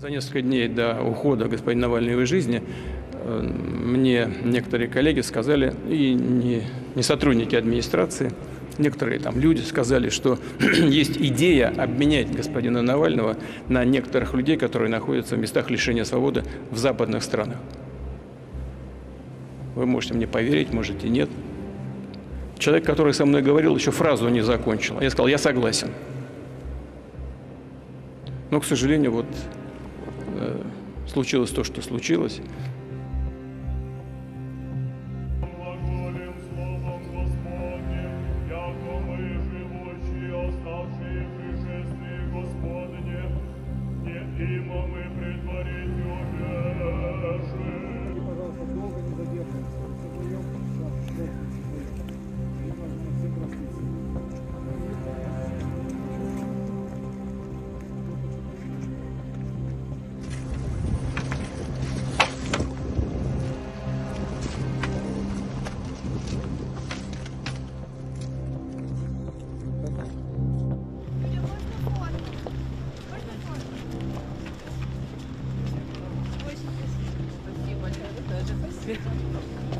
За несколько дней до ухода господина Навального из жизни э, мне некоторые коллеги сказали, и не, не сотрудники администрации, некоторые там люди сказали, что есть идея обменять господина Навального на некоторых людей, которые находятся в местах лишения свободы в западных странах. Вы можете мне поверить, можете нет. Человек, который со мной говорил, еще фразу не закончил. Я сказал, я согласен. Но, к сожалению, вот случилось то, что случилось. ver.